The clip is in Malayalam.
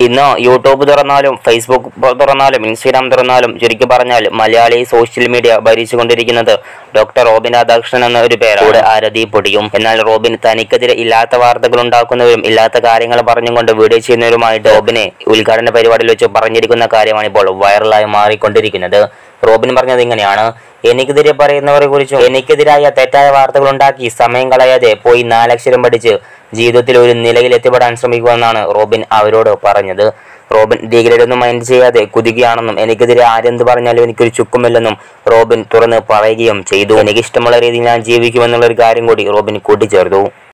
ഇന്ന് യൂട്യൂബ് തുറന്നാലും ഫേസ്ബുക്ക് തുറന്നാലും ഇൻസ്റ്റഗ്രാം തുറന്നാലും ചുരുക്കി പറഞ്ഞാൽ മലയാളി സോഷ്യൽ മീഡിയ ഭരിച്ചുകൊണ്ടിരിക്കുന്നത് ഡോക്ടർ റോബിൻ രാധാകൃഷ്ണൻ എന്ന ഒരു പേരോട് ആരതി പൊടിയും. എന്നാൽ റോബിൻ തനിക്കെതിരെ ഇല്ലാത്ത വാർത്തകൾ ഉണ്ടാക്കുന്നവരും ഇല്ലാത്ത കാര്യങ്ങൾ പറഞ്ഞുകൊണ്ട് വീഡിയോ ചെയ്യുന്നവരുമായിട്ട് റോബിനെ ഉദ്ഘാടന പരിപാടിയിൽ വെച്ച് പറഞ്ഞിരിക്കുന്ന കാര്യമാണ് ഇപ്പോൾ വൈറലായി മാറിക്കൊണ്ടിരിക്കുന്നത്. റോബിൻ പറഞ്ഞത് ഇങ്ങനെയാണ്. എനിക്കെതിരെ പറയുന്നവരെ കുറിച്ചും എനിക്കെതിരായ തെറ്റായ വാർത്തകൾ ഉണ്ടാക്കി സമയം കളയാതെ പോയി നാലക്ഷരം പഠിച്ച് ജീവിതത്തിൽ ഒരു നിലയിൽ എത്തിപ്പെടാൻ ശ്രമിക്കുമെന്നാണ് റോബിൻ അവരോട് പറഞ്ഞത്. റോബിൻ ഒന്നും മൈൻഡ് ചെയ്യാതെ കുതിക്കുകയാണെന്നും എനിക്കെതിരെ ആരെന്ത് പറഞ്ഞാലും എനിക്കൊരു ചുക്കുമില്ലെന്നും റോബിൻ തുറന്ന് പറയുകയും ചെയ്തു. എനിക്കിഷ്ടമുള്ള രീതിയിൽ ഞാൻ ജീവിക്കുമെന്നുള്ള ഒരു കാര്യം കൂടി റോബിൻ കൂട്ടിച്ചേർത്തു.